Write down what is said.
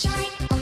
Shine.